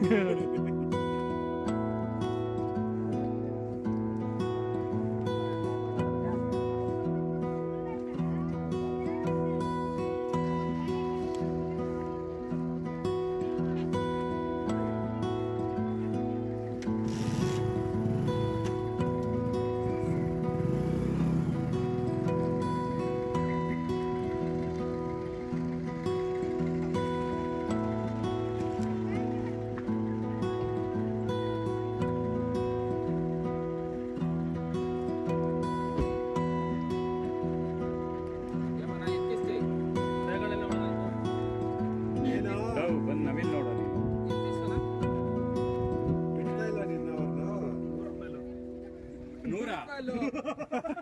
Yeah. Nura.